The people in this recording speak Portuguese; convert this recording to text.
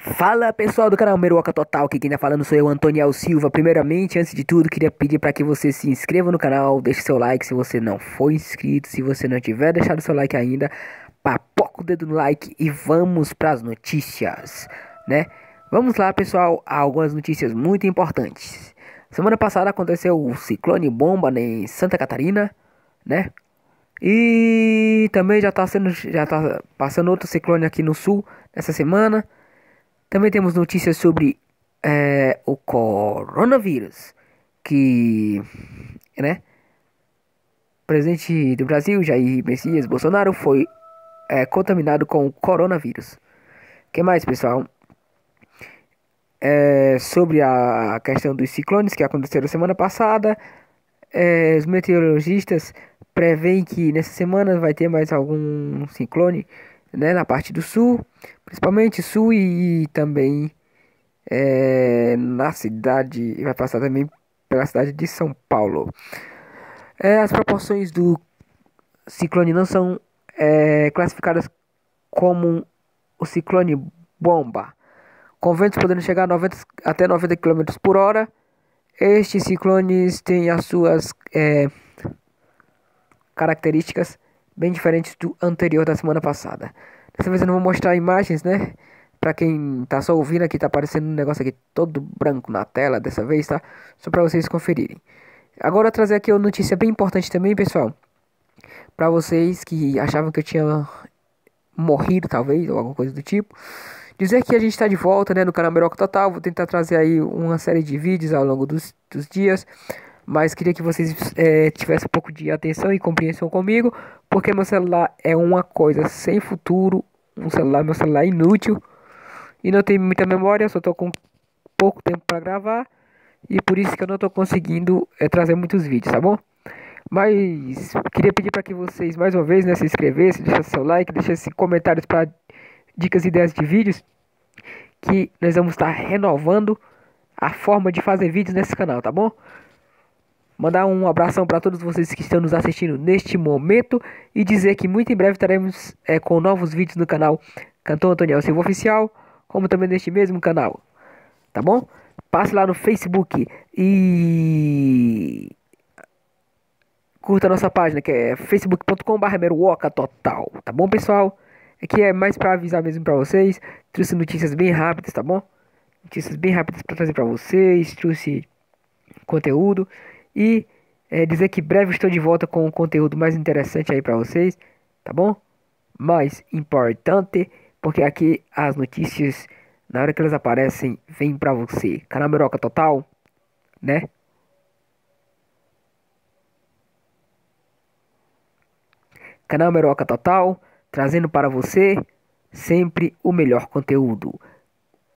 Fala pessoal do canal Meruoca Total, aqui quem tá falando sou eu, Antoniel Silva. Primeiramente, antes de tudo, queria pedir para que você se inscreva no canal, deixe seu like se você não for inscrito, se você não tiver deixado seu like ainda, papoca o dedo no like e vamos para as notícias, né? Vamos lá pessoal, algumas notícias muito importantes. Semana passada aconteceu o ciclone bomba em Santa Catarina, né? E também já tá sendo já tá passando outro ciclone aqui no sul essa semana. Também temos notícias sobre é, o coronavírus, que, né, o presidente do Brasil, Jair Messias Bolsonaro, foi é, contaminado com o coronavírus. O que mais, pessoal? É, sobre a questão dos ciclones que aconteceram semana passada, é, os meteorologistas preveem que nessa semana vai ter mais algum ciclone né, na parte do sul, principalmente sul e, e também é, na cidade, vai passar também pela cidade de São Paulo. É, as proporções do ciclone não são é, classificadas como o ciclone bomba, com ventos podendo chegar a 90, até 90 km por hora. Estes ciclones têm as suas é, características bem diferentes do anterior da semana passada. Dessa vez eu não vou mostrar imagens, né? Pra quem tá só ouvindo aqui, tá aparecendo um negócio aqui todo branco na tela dessa vez, tá? Só pra vocês conferirem. Agora trazer aqui uma notícia bem importante também, pessoal. Pra vocês que achavam que eu tinha morrido, talvez, ou alguma coisa do tipo. Dizer que a gente está de volta, né, no canal Meroca Total. Vou tentar trazer aí uma série de vídeos ao longo dos, dos dias. Mas queria que vocês é, tivessem um pouco de atenção e compreensão comigo, porque meu celular é uma coisa sem futuro, um celular, meu celular é inútil e não tem muita memória, só tô com pouco tempo para gravar e por isso que eu não tô conseguindo é, trazer muitos vídeos, tá bom? Mas queria pedir para que vocês mais uma vez né, se inscrevessem, deixassem seu like, deixassem comentários para dicas e ideias de vídeos que nós vamos estar renovando a forma de fazer vídeos nesse canal, tá bom? Mandar um abração para todos vocês que estão nos assistindo neste momento e dizer que muito em breve estaremos é, com novos vídeos no canal Cantor Antoniel Silva Oficial, como também neste mesmo canal. Tá bom? Passe lá no Facebook e curta nossa página que é facebook.com.br Total. Tá bom, pessoal? Aqui é mais para avisar mesmo para vocês. Trouxe notícias bem rápidas, tá bom? Notícias bem rápidas para trazer para vocês. Trouxe conteúdo. E é, dizer que breve estou de volta com um conteúdo mais interessante aí para vocês, tá bom? Mais importante, porque aqui as notícias, na hora que elas aparecem, vem para você. Canal Meroca Total, né? Canal Meroca Total, trazendo para você sempre o melhor conteúdo.